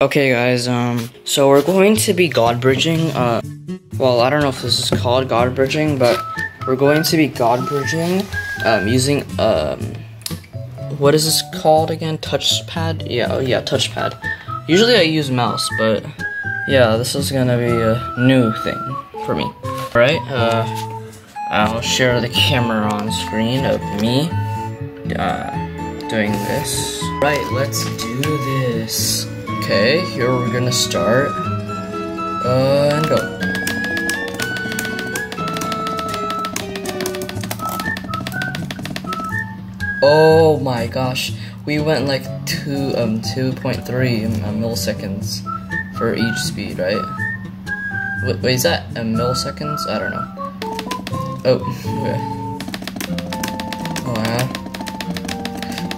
Okay guys, um, so we're going to be God bridging, uh, well, I don't know if this is called God bridging, but we're going to be God bridging, um, using, um, what is this called again? Touchpad? Yeah, oh yeah, touchpad. Usually I use mouse, but yeah, this is gonna be a new thing for me. Alright, uh, I'll share the camera on screen of me, uh, doing this. Right, let's do this. Okay, here we're gonna start. Uh, and go. Oh my gosh, we went like two um 2.3 milliseconds for each speed, right? Wait, wait, is that a milliseconds? I don't know. Oh, okay. Oh yeah.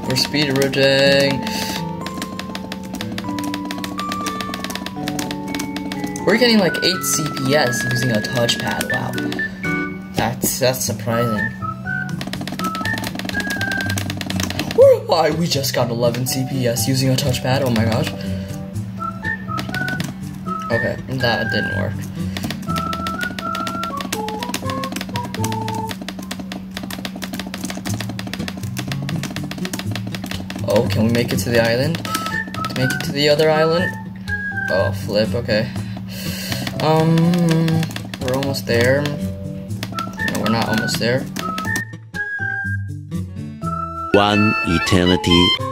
We're speed bridging. We're getting like 8 CPS using a touchpad, wow. That's, that's surprising. Why, we just got 11 CPS using a touchpad, oh my gosh. Okay, that didn't work. Oh, can we make it to the island? Make it to the other island? Oh, flip, okay. Um, we're almost there. No, we're not almost there. One eternity